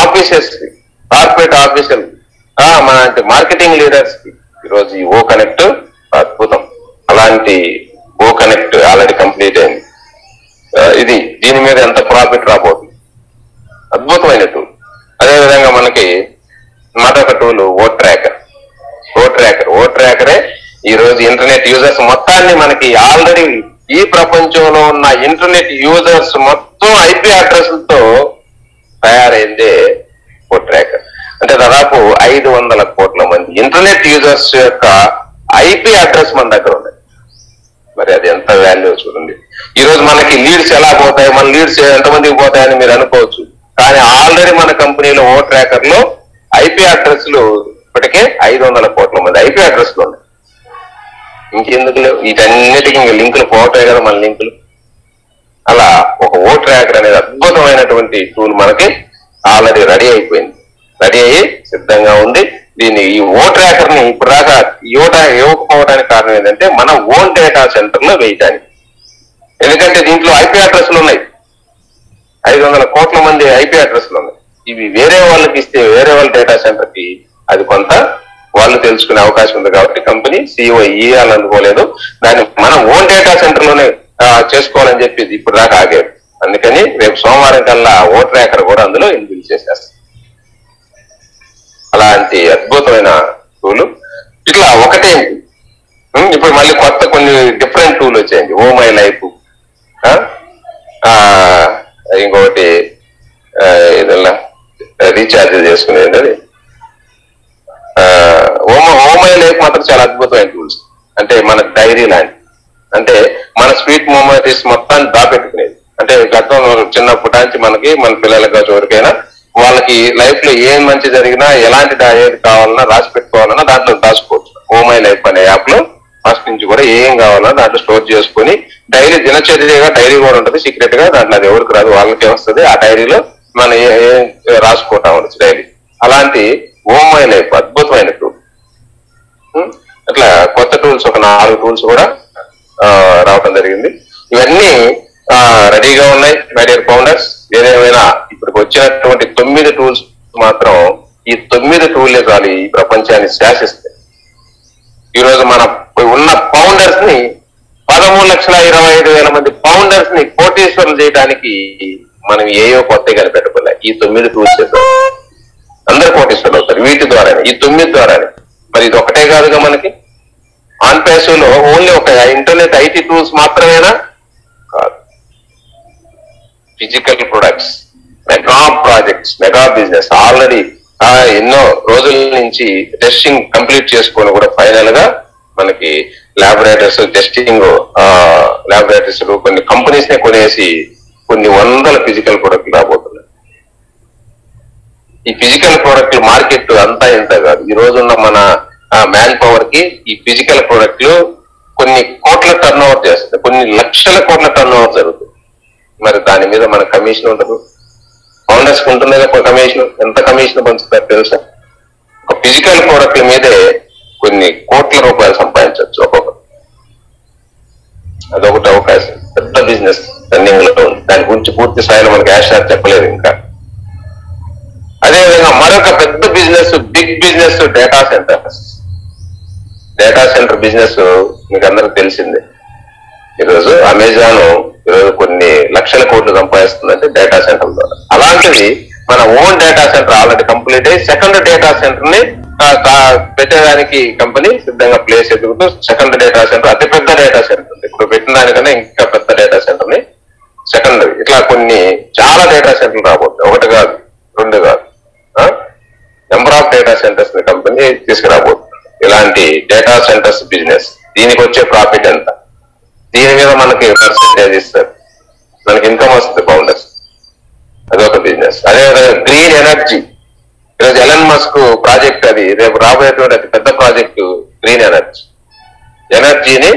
ఆఫీసెస్ కార్పొరేట్ ఆఫీసర్ మన మార్కెటింగ్ లీడర్స్కి ఈరోజు ఈ ఓ కనెక్ట్. అలాంటి ఓ కనెక్ట్ ఆల్రెడీ కంప్లీట్ అయింది ఇది దీని మీద ఎంత ప్రాఫిట్ రాబోతుంది? అద్భుతమైన టూల్ అదేవిధంగా మనకి మరొక tool O tracker O tracker O ట్రాకరే ఈ రోజు ఇంటర్నెట్ యూజర్స్ మొత్తాన్ని మనకి ఆల్రెడీ ఈ ప్రపంచంలో ఉన్న ఇంటర్నెట్ యూజర్స్ మొత్తం ఐపీ అడ్రస్లతో తయారైందే ఓ ట్రాకర్ అంటే దాదాపు ఐదు వందల కోట్ల మంది ఇంటర్నెట్ యూజర్స్ యొక్క ఐపీ అడ్రస్ మన దగ్గర ఉంది మరి అది ఎంత వాల్యూ చూడండి. ఈ రోజు మనకి లీడ్స్ ఎలా పోతాయి మన లీడ్స్ ఎంతమందికి పోతాయని మీరు అనుకోవచ్చు. కానీ ఆల్రెడీ మన కంపెనీలో ఓ ట్రాకర్లో ఐపీ అడ్రస్లు ఇప్పటికే ఐదు వందల కోట్ల మంది ఐపీ అడ్రస్లు ఉన్నాయి. ఇంకెందుకు లేవు? వీటన్నిటికీ ఇంకా లింకులు పోతాయి కదా మన లింకులు. అలా ఒక ఓ ట్రాకర్ అనేది అద్భుతమైనటువంటి టూల్ మనకి ఆల్రెడీ రెడీ అయిపోయింది. రెడీ అయ్యి సిద్ధంగా ఉంది. దీన్ని ఈ ఓ ట్రాకర్ని ఇప్పుడు దాకా యోట ఇవ్వకపోవడానికి కారణం ఏంటంటే మన ఓన్ డేటా సెంటర్లో వేయటానికి ఎందుకంటే దీంట్లో ఐపీ అడ్రస్లు ఉన్నాయి. ఐదు వందల కోట్ల మంది ఐపీ అడ్రస్లు ఉన్నాయి. ఇవి వేరే వాళ్ళకి ఇస్తే వేరే వాళ్ళ డేటా సెంటర్కి అది కొంత వాళ్ళు తెలుసుకునే అవకాశం ఉంది కాబట్టి కంపెనీ సిఇఓ ఇవ్వాలనుకోలేదు దాన్ని మనం ఓన్ డేటా సెంటర్లోనే చేసుకోవాలని చెప్పి ఇప్పుడు దాకా ఆగారు. అందుకని రేపు సోమవారం కల్లా ఓ ట్రాకర్ కూడా అందులో ఇన్బిల్ చేసేస్తారు అలాంటి అద్భుతమైన టూలు ఇట్లా ఒకటే. ఇప్పుడు మళ్ళీ కొత్త కొన్ని డిఫరెంట్ టూల్ వచ్చాయండి ఓ మై లైఫ్. ఇంకొకటి ఆ, ఏదన్నా రీఛార్జ్ చేసుకునేది అది. ఓమ ఓమై లైఫ్ మాత్రం చాలా అద్భుతమైన టూల్స్ అంటే మన డైరీ లాంటి. అంటే మన స్వీట్ మూమెంట్స్ మొత్తాన్ని దాపెట్టుకునేది. అంటే గతంలో చిన్నప్పటి నుంచి మనకి మన పిల్లలకి కావచ్చు ఎవరికైనా వాళ్ళకి లైఫ్లో ఏం మంచి జరిగినా ఎలాంటి ఏది కావాలన్నా రాసి పెట్టుకోవాలన్నా దాంట్లో దాచుకోవచ్చు ఓమై లైఫ్ అనే యాప్లో ఫస్ట్ నుంచి కూడా ఏం కావాలన్నా దాంట్లో స్టోర్ చేసుకొని డైరీ దినచర్యగా డైరీ కూడా ఉంటుంది. సీక్రెట్గా దాంట్లో అది ఎవరికి రాదు వాళ్ళకే వస్తుంది ఆ డైరీలో మనం ఏం రాసుకుంటాం ఉండొచ్చు డైరీ అలాంటి ఓమై లైఫ్ అద్భుతమైన టూల్ అట్లా కొత్త టూల్స్ ఒక నాలుగు టూల్స్ కూడా రావడం రావటం జరిగింది. ఇవన్నీ రెడీగా ఉన్నాయి మై డియర్ ఫౌండర్స్ ఏదేమైనా ఇప్పుడు వచ్చినటువంటి తొమ్మిది టూల్స్ మాత్రం ఈ తొమ్మిది టూల్లే చాలు ఈ ప్రపంచాన్ని శాసిస్తాయి. ఈరోజు మన ఉన్న ఫౌండర్స్ని పదమూడు లక్షల ఇరవై ఐదు వేల మంది ఫౌండర్స్ని కోటీశ్వరులు చేయడానికి మనం ఏయో కొత్త కనిపెట్టకుండా ఈ తొమ్మిది టూల్స్ అందరు కోటీశ్వరులు అవుతారు వీటి ద్వారానే ఈ తొమ్మిది ద్వారానే. మరి ఇది ఒకటే కాదుగా మనకి? ఆన్ ఓన్లీ ఒక ఇంటర్నెట్ ఐటీ టూల్స్ మాత్రమేనా? Physical products mega projects mega business already ఎన్నో రోజుల నుంచి టెస్టింగ్ కంప్లీట్ చేసుకొని కూడా ఫైనల్గా మనకి ల్యాబొరేటరీస్ టెస్టింగ్ ల్యాబొరేటరీస్ కొన్ని కంపెనీస్ నే కొనేసి కొన్ని వందల ఫిజికల్ ప్రొడక్ట్లు రాబోతున్నాయి. ఈ ఫిజికల్ ప్రోడక్ట్ మార్కెట్ అంతా ఇంత కాదు. ఈ రోజున్న మన మ్యాన్ పవర్కి ఈ ఫిజికల్ ప్రోడక్ట్లు కొన్ని కోట్ల టర్న్ ఓవర్ చేస్తుంది కొన్ని లక్షల కోట్ల టర్న్ ఓవర్ జరుగుతుంది. మరి దాని మీద మన కమిషన్ ఉండదు ఫౌండర్స్ ఉంటుంది కమిషన్ ఎంత కమిషన్ పంచుతారు తెలుసా? ఒక ఫిజికల్ ప్రోడక్ట్ల మీదే కొన్ని కోట్ల రూపాయలు సంపాదించవచ్చు ఒక్కొక్కరు. అదొకటి అవకాశం. పెద్ద బిజినెస్ రన్నింగ్లో ఉంది. దాని గురించి పూర్తి స్థాయిలో మనకి యాష్ చెప్పలేదు ఇంకా. అదేవిధంగా మరొక పెద్ద business big business data centers data center business మీకు అందరికి తెలిసిందే. ఈరోజు అమెజాన్ ఈరోజు కొన్ని లక్షల కోట్లు సంపాదిస్తుందంటే డేటా సెంటర్ ద్వారా అలాంటిది మన own data center already complete అయ్యి సెకండ్ డేటా సెంటర్ని పెట్టేదానికి కంపెనీ సిద్ధంగా ప్లేస్ ఎదుగుతూ సెకండ్ డేటా సెంటర్ అతి పెద్ద డేటా సెంటర్ ఉంది. ఇప్పుడు పెట్టిన దానికన్నా ఇంకా పెద్ద డేటా సెంటర్ని సెకండ్ ఇట్లా కొన్ని చాలా డేటా సెంటర్లు రాబోతుంది ఒకటి కాదు రెండు కాదు నెంబర్ ఆఫ్ డేటా సెంటర్స్ని కంపెనీ తీసుకురాబోతుంది. ఇలాంటి డేటా సెంటర్స్ బిజినెస్ దీనికి వచ్చే ప్రాఫిట్ ఎంత? దీని మీద మనకి పర్సెంటేజ్ ఇస్తారు. మనకి ఇన్కమ్ వస్తుంది ఫౌండర్స్ అదొక బిజినెస్ అదే గ్రీన్ ఎనర్జీ ఈరోజు ఎలన్ మస్క్ ప్రాజెక్ట్ అది రేపు రాబోయేటువంటి అతి పెద్ద ప్రాజెక్టు గ్రీన్ ఎనర్జీ ఎనర్జీని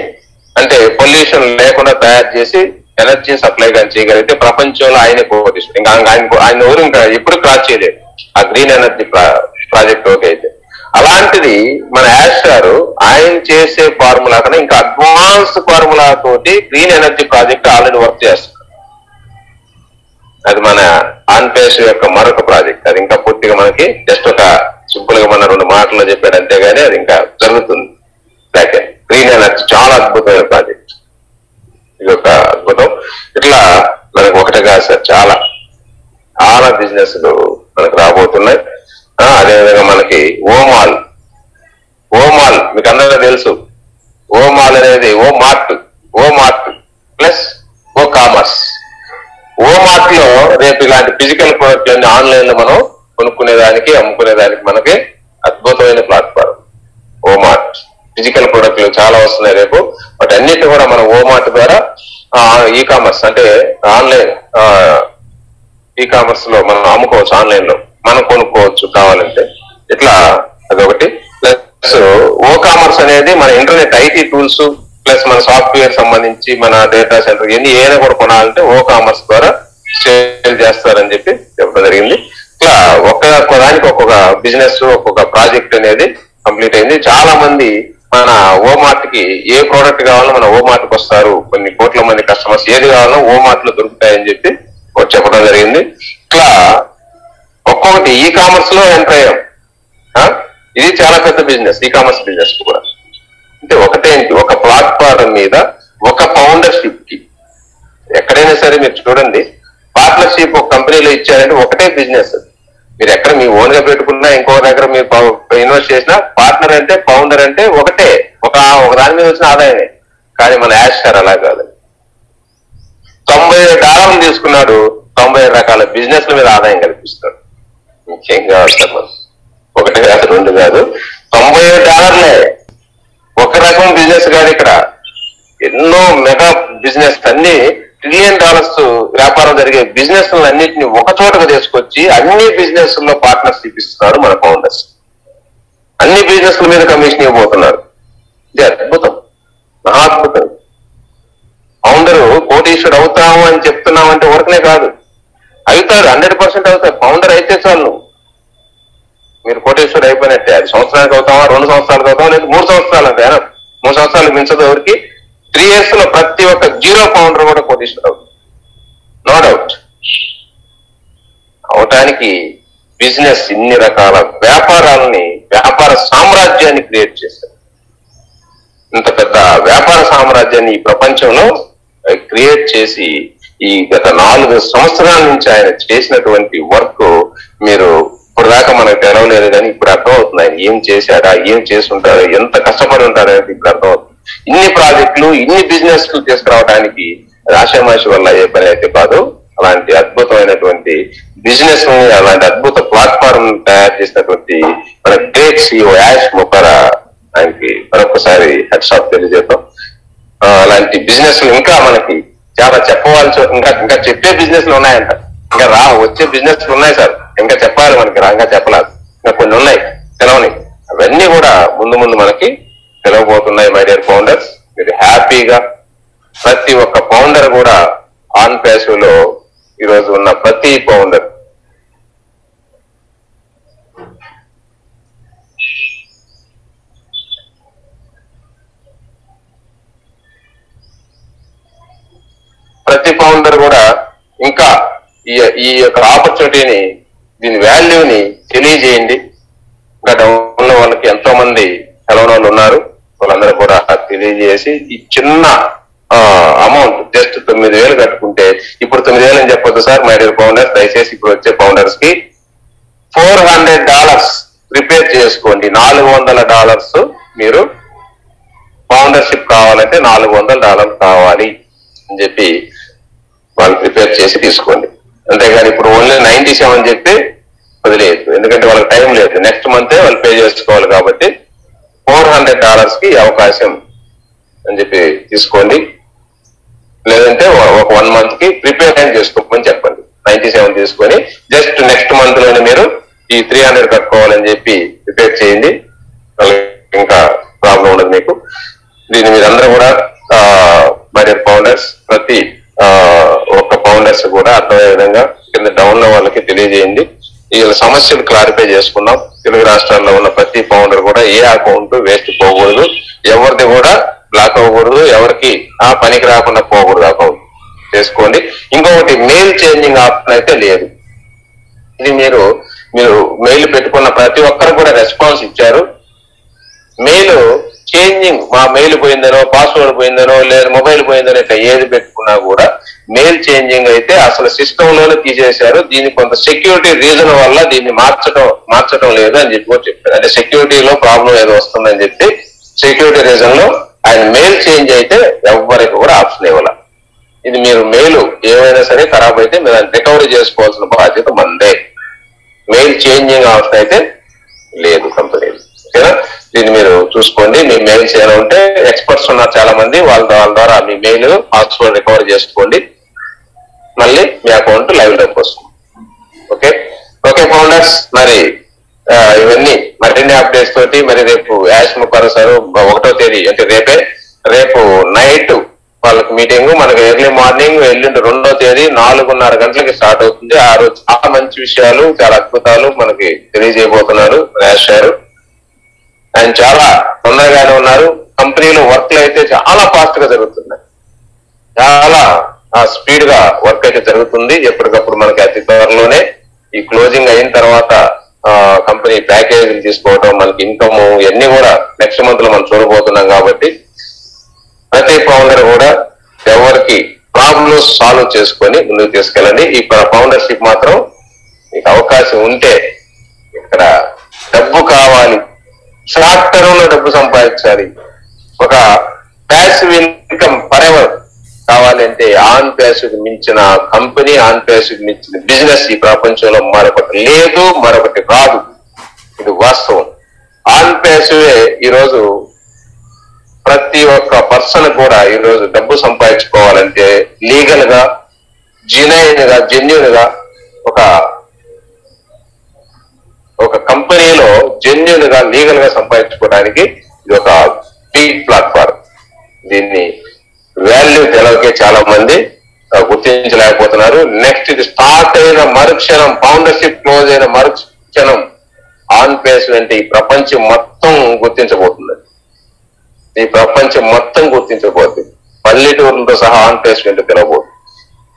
అంటే పొల్యూషన్ లేకుండా తయారు చేసి ఎనర్జీ సప్లై కానీ చేయగలిగితే ప్రపంచంలో ఆయన కోటిస్తుంది ఇంకా ఆయన ఆయన ఊరు ఇంకా ఎప్పుడు క్రాస్ చేయలేదు. ఆ గ్రీన్ ఎనర్జీ ప్రాజెక్ట్ ఓకే అయితే. అలాంటిది మన యాష్ గారు ఆయన చేసే ఫార్ములా కన్నా ఇంకా అడ్వాన్స్ ఫార్ములా తోటి green energy project already work చేస్తారు అది మన ఆన్పేస్ యొక్క మరొక ప్రాజెక్ట్. అది ఇంకా పూర్తిగా మనకి జస్ట్ ఒక సింపుల్గా మన రెండు మాటల్లో చెప్పాడు అంతేగాని అది ఇంకా జరుగుతుంది. బ్యాక్ గ్రీన్ ఎనర్జీ చాలా అద్భుతమైన ప్రాజెక్ట్. ఇది ఒక అద్భుతం. ఇట్లా మనకు ఒకటే కాదు సార్ చాలా చాలా బిజినెస్లు మనకు రాబోతున్నాయి. అదేవిధంగా మనకి ఓమాల్. ఓమాల్ మీకు అందరికీ తెలుసు. ఓమాల్ అనేది O mart O mart plus O commerce O మార్ట్లో రేపు ఇలాంటి ఫిజికల్ ప్రొడక్ట్ అన్ని ఆన్లైన్లో మనం కొనుక్కునేదానికి అమ్ముకునేదానికి మనకి అద్భుతమైన ప్లాట్ఫామ్ ఓ మార్ట్ ఫిజికల్ ప్రొడక్ట్లు చాలా వస్తున్నాయి రేపు. వాటి అన్నిటి కూడా మనం ఓ మార్ట్ ద్వారా ఈ కామర్స్ అంటే ఆన్లైన్ ఈ కామర్స్లో మనం అమ్ముకోవచ్చు ఆన్లైన్లో మనం కొనుక్కోవచ్చు కావాలంటే. ఇట్లా అదొకటి. ప్లస్ ఓ కామర్స్ అనేది మన ఇంటర్నెట్ ఐటీ టూల్స్ ప్లస్ మన సాఫ్ట్వేర్ సంబంధించి మన డేటా సెంటర్ ఇవన్నీ ఏదైనా కూడా కొనాలంటే ఓ కామర్స్ ద్వారా సేల్ చేస్తారని చెప్పి చెప్పడం జరిగింది. ఇట్లా ఒక్క దానికి ఒక్కొక్క బిజినెస్ ఒక్కొక్క ప్రాజెక్ట్ అనేది కంప్లీట్ అయింది. చాలా మంది మన ఓ మార్ట్కి ఏ ప్రోడక్ట్ కావాలో మన ఓ మార్ట్కి వస్తారు. కొన్ని కోట్ల మంది కస్టమర్స్ ఏది కావాలో ఓ మార్ట్లో దొరుకుతాయని చెప్పి చెప్పడం జరిగింది. ఇట్లా ఒక్కొక్కటి ఈ కామర్స్లో ఎంటర్ అయ్యాం? ఇది చాలా పెద్ద బిజినెస్ ఈ కామర్స్ బిజినెస్ కూడా. అంటే ఒకటేంటి ఒక ప్లాట్ఫామ్ మీద ఒక ఫౌండర్షిప్కి. ఎక్కడైనా సరే మీరు చూడండి పార్ట్నర్షిప్ ఒక కంపెనీలో ఇచ్చారంటే ఒకటే బిజినెస్ మీరు ఎక్కడ మీ ఓన్గా పెట్టుకున్నా ఇంకో దగ్గర మీరు ఇన్వెస్ట్ చేసినా పార్ట్నర్ అంటే ఫౌండర్ అంటే ఒకటే. ఒక ఒక దాని మీద వచ్చిన ఆదాయమే. కానీ మన యాష్ సార్ అలా కాదు. తొంభై ఏడు డాలర్లు తీసుకున్నాడు తొంభై రకాల బిజినెస్ల మీద ఆదాయం కల్పిస్తాడు. ముఖ్యంగా కావాలి ఒకటి కాదు రెండు కాదు. తొంభై ఏడు డాలర్లే. ఒక రకం బిజినెస్ కాదు ఇక్కడ. ఎన్నో మెగా బిజినెస్ అన్ని ట్రిలియన్ డాలర్స్ వ్యాపారం జరిగే బిజినెస్ అన్నింటినీ ఒక చోటకు తీసుకొచ్చి అన్ని బిజినెస్లో పార్ట్నర్షిప్ ఇస్తున్నారు మన ఫౌండర్స్ అన్ని బిజినెస్ మీద కమిషన్ ఇవ్వబోతున్నారు. ఇది అద్భుతం. మహా అద్భుతం. ఫౌండర్ కోటీశ్వరుడు అవుతాము అని చెప్తున్నామంటే ఊరకనే కాదు. అవుతాడు హండ్రెడ్ పర్సెంట్ అవుతాడు ఫౌండర్ అయితే చాలు. మీరు కోటేశ్వరుడు అయిపోయినట్టే. అది సంవత్సరానికి అవుతామా రెండు సంవత్సరాలకు అవుతామా లేదు మూడు సంవత్సరాలు అంటే మూడు సంవత్సరాలు మించదు ఎవరికి? త్రీ ఇయర్స్లో ప్రతి ఒక్క జీరో ఫౌండర్ కూడా కోటేశ్వరుడు అవుతుంది నో డౌట్ అవటానికి బిజినెస్ ఇన్ని రకాల వ్యాపారాలని వ్యాపార సామ్రాజ్యాన్ని క్రియేట్ చేశారు. ఇంత పెద్ద వ్యాపార సామ్రాజ్యాన్ని ఈ ప్రపంచంలో eh, క్రియేట్ చేసి ఈ గత నాలుగు సంవత్సరాల నుంచి ఆయన చేసినటువంటి వర్క్ మీరు ఇప్పుడు దాకా మనకు తెలవలేదు కానీ ఇప్పుడు అర్థమవుతుంది ఆయన ఏం చేశాడా ఏం చేసి ఉంటాడో ఎంత కష్టపడి ఉంటాడో ఇప్పుడు అర్థం అవుతుంది ఇన్ని ప్రాజెక్టులు ఇన్ని బిజినెస్ తీసుకురావడానికి రాశామాషి వల్ల అయ్యే పని అయితే కాదు అలాంటి అద్భుతమైనటువంటి బిజినెస్ని అలాంటి అద్భుత ప్లాట్ఫామ్ తయారు చేసినటువంటి మన గ్రేట్ సిఓ యాష్ ముఖరా ఆయనకి మరొకసారి హెడ్షాప్ తెలియజేద్దాం. అలాంటి బిజినెస్ ఇంకా మనకి చాలా చెప్పవలసి ఇంకా ఇంకా చెప్పే బిజినెస్లు ఉన్నాయంట. ఇంకా రా వచ్చే బిజినెస్ ఉన్నాయి సార్. ఇంకా చెప్పాలి మనకి రా ఇంకా చెప్పలేదు. ఇంకా కొన్ని ఉన్నాయి. తెలవని. అవన్నీ కూడా ముందు ముందు మనకి తెలవబోతున్నాయి మై డియర్ ఫౌండర్స్ మీరు హ్యాపీగా ప్రతి ఒక్క ఫౌండర్ కూడా ఆన్ ప్యాసివ్లో ఈరోజు ఉన్న ప్రతి ఫౌండర్ ప్రతి ఫౌండర్ కూడా. ఇంకా ఈ ఈ యొక్క ఆపర్చునిటీని దీని వాల్యూని తెలియజేయండి. ఇంకా డౌన్ ఉన్న వాళ్ళకి ఎంతో మంది సెలవులు వాళ్ళు ఉన్నారు. వాళ్ళందరూ కూడా తెలియజేసి ఈ చిన్న అమౌంట్ జస్ట్ తొమ్మిది వేలు కట్టుకుంటే ఇప్పుడు తొమ్మిది వేలు అని చెప్పొద్దు సార్ మై డియర్ ఫౌండర్స్ దయచేసి ఇప్పుడు వచ్చే ఫౌండర్స్కి హండ్రెడ్ డాలర్స్ ప్రిపేర్ చేసుకోండి. నాలుగు వందల డాలర్స్ మీరు ఫౌండర్షిప్ కావాలంటే నాలుగు వందల డాలర్స్ కావాలి అని చెప్పి వాళ్ళు ప్రిపేర్ చేసి తీసుకోండి. అంతేగాని ఇప్పుడు ఓన్లీ నైన్టీ సెవెన్ చెప్పి వదిలేదు ఎందుకంటే వాళ్ళకి టైం లేదు. నెక్స్ట్ మంతే వాళ్ళు పే చేసుకోవాలి కాబట్టి ఫోర్ హండ్రెడ్ డాలర్స్కి అవకాశం అని చెప్పి తీసుకోండి. లేదంటే ఒక వన్ మంత్కి ప్రిపేర్ టైం చేసుకోమని చెప్పండి. నైన్టీ సెవెన్ తీసుకొని జస్ట్ నెక్స్ట్ మంత్లోనే మీరు ఈ త్రీ హండ్రెడ్ కట్టుకోవాలని చెప్పి ప్రిపేర్ చేయండి. ఇంకా ప్రాబ్లం ఉండదు మీకు. దీన్ని మీరందరూ కూడా మరి ఫౌండర్స్ ప్రతి ఆ, ఫౌండర్స్ కూడా అర్థమయ్యే విధంగా కింద డౌన్లో వాళ్ళకి తెలియజేయండి. వీళ్ళ సమస్యలు క్లారిఫై చేసుకున్నాం. తెలుగు రాష్ట్రాల్లో ఉన్న ప్రతి ఫౌండర్ కూడా ఏ అకౌంట్ వేస్ట్ పోకూడదు. ఎవరిది కూడా బ్లాక్ అవ్వకూడదు. ఎవరికి ఆ పనికి రాకుండా పోకూడదు అకౌంట్ చేసుకోండి. ఇంకొకటి మెయిల్ చేంజింగ్ ఆప్షన్ అయితే లేదు. ఇది మీరు మీరు మెయిల్ పెట్టుకున్న ప్రతి ఒక్కరు కూడా రెస్పాన్స్ ఇచ్చారు. మెయిల్ చేంజింగ్ మా మెయిల్ పోయిందనో పాస్వర్డ్ పోయిందనో లేదా మొబైల్ పోయిందనో ఇట్లా ఏది పెట్టుకున్నా కూడా మెయిల్ చేంజింగ్ అయితే అసలు సిస్టమ్లోనే తీసేశారు. దీని కొంత సెక్యూరిటీ రీజన్ వల్ల దీన్ని మార్చడం మార్చడం లేదు అని చెప్పి కూడా చెప్పారు. అంటే సెక్యూరిటీలో ప్రాబ్లం ఏదో వస్తుందని చెప్పి సెక్యూరిటీ రీజన్లో ఆయన మెయిల్ చేంజ్ అయితే ఎవరికి కూడా ఆప్షన్ ఇవ్వాల. ఇది మీరు మెయిల్ ఏమైనా సరే ఖరాబ్ అయితే మీరు రికవరీ చేసుకోవాల్సిన బాధ్యత మందే. మెయిల్ చేంజింగ్ ఆప్షన్ అయితే లేదు కంపెనీలు. ఓకేనా దీన్ని మీరు చూసుకోండి. మీ మెయిల్స్ ఏమైనా ఉంటే ఎక్స్పర్ట్స్ ఉన్నారు చాలా మంది వాళ్ళ వాళ్ళ ద్వారా మీ మెయిల్ పాస్వర్డ్ రికవర్ చేసుకోండి. మళ్ళీ మీ అకౌంట్ లైవ్లోకి వస్తుంది. ఓకే ఓకే ఫౌండర్స్ మరి ఇవన్నీ మరిన్ని అప్డేట్స్ తోటి మరి రేపు యాష్ ముఖర్ సార్ ఒకటో తేదీ అంటే రేపే రేపు నైట్ వాళ్ళకి మీటింగ్ మనకి ఎర్లీ మార్నింగ్ ఎల్లుండి రెండో తేదీ నాలుగున్నర గంటలకి స్టార్ట్ అవుతుంది. ఆ రోజు చాలా మంచి విషయాలు చాలా అద్భుతాలు మనకి తెలియజేయబోతున్నారు యాష్ గారు ఆయన చాలా తొందరగానే ఉన్నారు. కంపెనీలో వర్క్లు అయితే చాలా ఫాస్ట్గా జరుగుతున్నాయి. చాలా స్పీడ్గా వర్క్ అయితే జరుగుతుంది. ఎప్పటికప్పుడు మనకి అతి త్వరలోనే ఈ క్లోజింగ్ అయిన తర్వాత కంపెనీ ప్యాకేజీలు తీసుకోవడం మనకి ఇన్కమ్ ఇవన్నీ కూడా నెక్స్ట్ మంత్లో మనం చూడబోతున్నాం కాబట్టి ప్రతి ఫౌండర్ కూడా ఎవరికి ప్రాబ్లమ్స్ సాల్వ్ చేసుకొని ముందుకు తీసుకెళ్ళండి. ఈ ఫౌండర్షిప్ మాత్రం మీకు అవకాశం ఉంటే ఇక్కడ డబ్బు కావాలి. షార్ట్ టర్మ్లో డబ్బు సంపాదించాలి. ఒక ప్యాసివ్ ఇన్కమ్ ఫరెవర్ కావాలంటే ఆన్ ప్యాసివ్ మించిన కంపెనీ ఆన్ ప్యాసివ్ మించిన బిజినెస్ ఈ ప్రపంచంలో మరొకటి లేదు మరొకటి రాదు. ఇది వాస్తవం. ఆన్ ప్యాసివే ఈరోజు ప్రతి ఒక్క పర్సన్ కూడా ఈరోజు డబ్బు సంపాదించుకోవాలంటే లీగల్గా జినైన్గా జెన్యున్గా ఒక ఒక కంపెనీలో జెన్యున్గా లీగల్గా సంపాదించుకోవడానికి ఇది ఒక బిగ్ ప్లాట్ఫామ్ దీన్ని వాల్యూ తెలవకే చాలా మంది గుర్తించలేకపోతున్నారు. నెక్స్ట్ ఇది స్టార్ట్ అయిన మరుక్షణం ఫౌండర్షిప్ క్లోజ్ అయిన మరుక్షణం ఆన్ పేస్ ఈ ప్రపంచం మొత్తం గుర్తించబోతుంది. ఈ ప్రపంచం మొత్తం గుర్తించబోతుంది. పల్లెటూరులతో సహా ఆన్ ప్లేస్మెంట్ తెలవబోతుంది.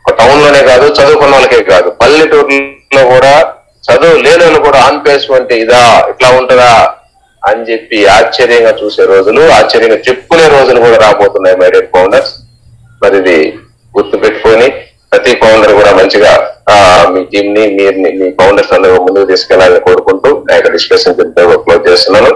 ఒక టౌన్లోనే కాదు చదువుకున్న వాళ్ళకే కాదు పల్లెటూరులో కూడా చదువు లేని కూడా ఆన్ ప్లేస్మెంట్ ఇదా ఇట్లా ఉంటుందా అని చెప్పి ఆశ్చర్యంగా చూసే రోజులు ఆశ్చర్యంగా చెప్పుకునే రోజులు కూడా రాబోతున్నాయి మై డెడ్ ఫౌండర్స్ మరి ఇది గుర్తు పెట్టుకొని ప్రతి ఫౌండర్ కూడా మంచిగా మీ టీమ్ని మీరు మీ ఫౌండర్స్ అందరూ ముందుకు తీసుకెళ్ళాలని కోరుకుంటూ నా యొక్క డిస్కషన్ క్లోజ్ చేస్తున్నాను.